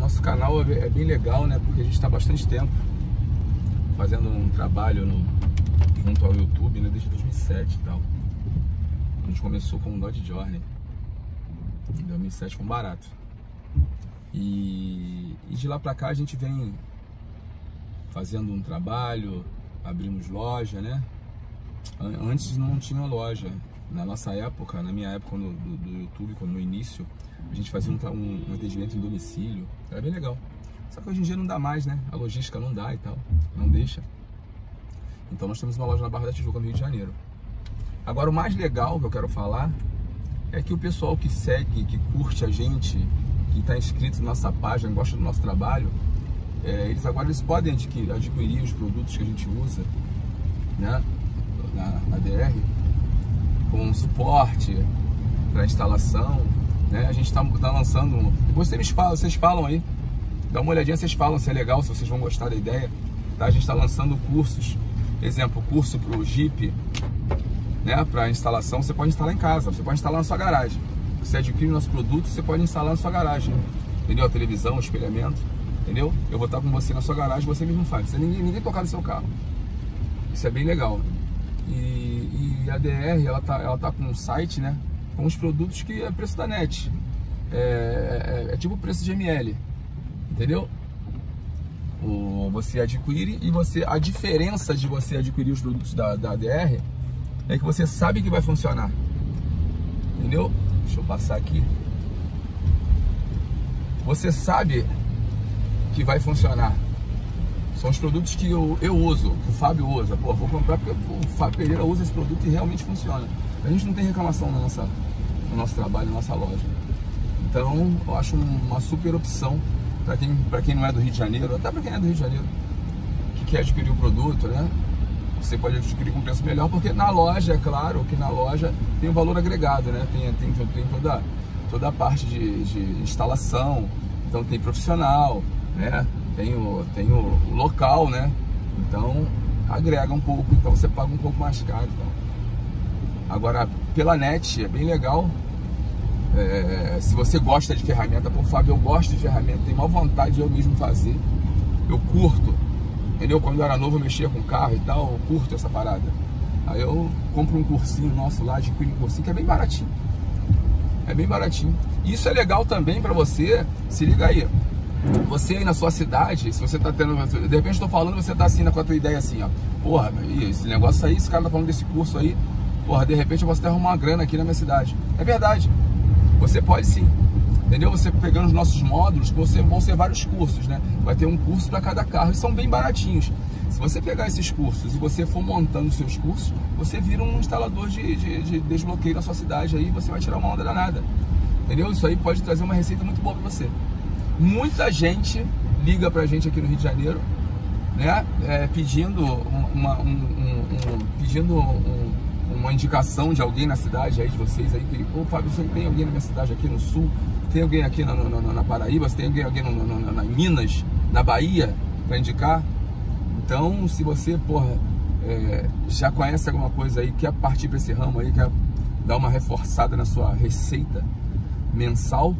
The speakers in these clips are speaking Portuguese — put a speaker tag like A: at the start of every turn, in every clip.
A: nosso canal é, é bem legal, né? Porque a gente está bastante tempo fazendo um trabalho no, junto ao YouTube, né? Desde 2007 e tal. A gente começou com o Dodge Journey. Em 2007 com barato. E, e de lá pra cá a gente vem fazendo um trabalho, abrimos loja, né? Antes não tinha loja. Na nossa época, na minha época do, do YouTube, quando no início, a gente fazia um, um, um, atendimento em domicílio. Era bem legal. Só que hoje em dia não dá mais, né? A logística não dá e tal. Não deixa. Então nós temos uma loja na Barra da Tijuca, no Rio de Janeiro. Agora o mais legal que eu quero falar é que o pessoal que segue, que curte a gente, que está inscrito na nossa página, gosta do nosso trabalho, é, eles agora eles podem adquirir, adquirir, os produtos que a gente usa né, na, na DR com suporte para instalação. Né? A gente está tá lançando. Depois vocês falam, vocês falam aí, dá uma olhadinha, vocês falam se é legal, se vocês vão gostar da ideia. Tá? A gente está lançando cursos, exemplo, curso para o Jeep, né? para instalação, você pode instalar em casa, você pode instalar na sua garagem. Você adquire nosso produto, você pode instalar na sua garagem. Entendeu? A televisão, o espelhamento entendeu? Eu vou estar com você na sua garagem, você mesmo faz, sem ninguém, ninguém tocar no seu carro. Isso é bem legal. E, e a DR, ela tá, ela tá com um site, né? Com os produtos que é preço da net. É, é, é tipo preço de ML, entendeu? O, você adquire e você a diferença de você adquirir os produtos da, da DR é que você sabe que vai funcionar. Entendeu? Deixa eu passar aqui. Você sabe que vai funcionar. São os produtos que eu, eu uso, que o Fábio usa. Pô, vou comprar porque o Fábio Pereira usa esse produto e realmente funciona. A gente não tem reclamação na nossa, no nosso trabalho, na nossa loja. Então, eu acho uma super opção para quem, quem não é do Rio de Janeiro, até para quem é do Rio de Janeiro, que quer adquirir o produto, né? Você pode adquirir com preço melhor, porque na loja, é claro, que na loja tem o um valor agregado, né? Tem, tem, tem toda, toda a parte de, de instalação, então tem profissional, né? Tem o, tem o, local, né? Então agrega um pouco, então você paga um pouco mais caro. Então. Agora, pela net é bem legal. É, se você gosta de ferramenta, por Fábio, eu gosto de ferramenta, tenho maior vontade de eu mesmo fazer. Eu curto, entendeu? Quando eu era novo eu mexia com carro e tal, eu curto essa parada. Aí eu compro um cursinho nosso lá, de um cursinho que é bem baratinho. É bem baratinho. Isso é legal também para você, se liga aí, você aí na sua cidade, se você tá tendo. De repente eu tô falando, você tá assim com a tua ideia assim, ó. Porra, esse negócio aí, esse cara tá falando desse curso aí, porra, de repente eu posso até arrumar uma grana aqui na minha cidade. É verdade. Você pode sim. Entendeu? Você pegando os nossos módulos, você, vão ser vários cursos, né? Vai ter um curso para cada carro e são bem baratinhos. Se você pegar esses cursos e você for montando seus cursos, você vira um instalador de, de, de desbloqueio na sua cidade aí, você vai tirar uma onda danada. Entendeu? Isso aí pode trazer uma receita muito boa para você. Muita gente liga pra gente aqui no Rio de Janeiro, né? É, pedindo uma, um, um, um, pedindo uma indicação de alguém na cidade aí de vocês aí, que, pô, Fábio, você tem alguém na minha cidade aqui no sul, tem alguém aqui na, na, na Paraíba, você tem alguém, alguém na, na, Minas, na Bahia, para indicar? Então, se você, porra, é, já conhece alguma coisa aí, quer partir para esse ramo aí, quer dar uma reforçada na sua receita mensal,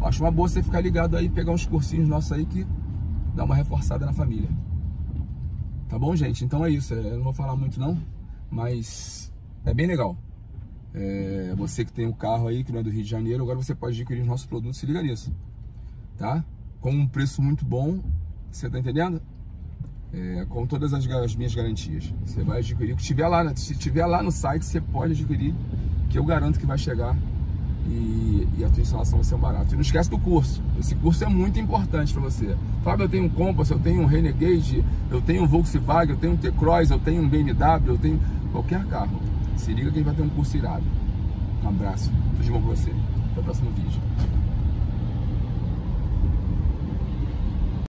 A: Acho uma boa você ficar ligado aí, pegar uns cursinhos nossos aí que dá uma reforçada na família. Tá bom, gente? Então é isso. É, eu não vou falar muito não, mas é bem legal. É, você que tem um carro aí, que não é do Rio de Janeiro, agora você pode adquirir os nossos produtos, se liga nisso. Tá? Com um preço muito bom, você tá entendendo? É, com todas as, as, minhas garantias. Você vai adquirir, o que tiver lá, né? se tiver lá no site, você pode adquirir, que eu garanto que vai chegar e, e, a tua instalação vai ser barato. E não esquece do curso. Esse curso é muito importante para você. Fábio, eu tenho um Compass, eu tenho um Renegade, eu tenho um Volkswagen, eu tenho um T-Cross, eu tenho um BMW, eu tenho qualquer carro. Se liga que a gente vai ter um curso irado. Um abraço. Tudo de bom pra você. Até o próximo vídeo.